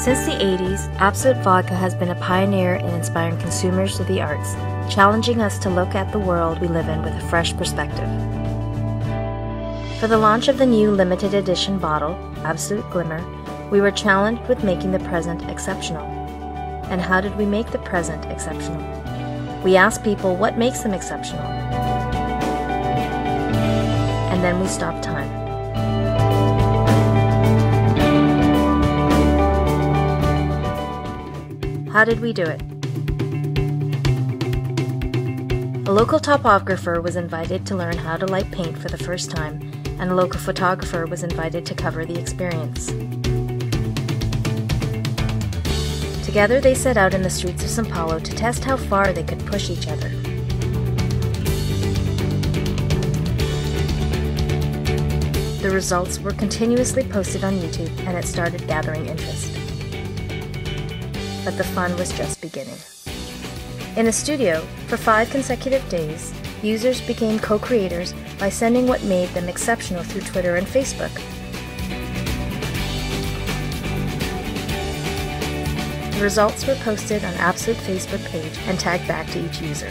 Since the 80s, Absolut Vodka has been a pioneer in inspiring consumers to the arts, challenging us to look at the world we live in with a fresh perspective. For the launch of the new limited edition bottle, Absolut Glimmer, we were challenged with making the present exceptional. And how did we make the present exceptional? We asked people what makes them exceptional. And then we stopped time. How did we do it? A local typographer was invited to learn how to light paint for the first time, and a local photographer was invited to cover the experience. Together, they set out in the streets of Sao Paulo to test how far they could push each other. The results were continuously posted on YouTube, and it started gathering interest. But the fun was just beginning. In the studio, for five consecutive days, users became co creators by sending what made them exceptional through Twitter and Facebook. The results were posted on Absolut Facebook page and tagged back to each user.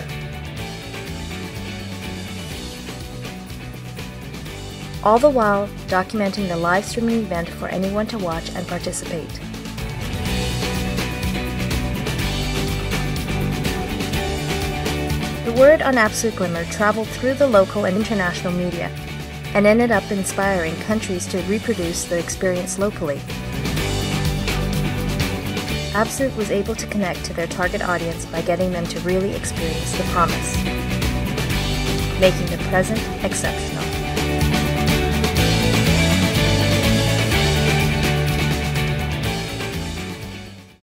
All the while documenting the live streaming event for anyone to watch and participate. Word on Absolut Glimmer traveled through the local and international media and ended up inspiring countries to reproduce the experience locally. Absolut was able to connect to their target audience by getting them to really experience the promise, making the present exceptional.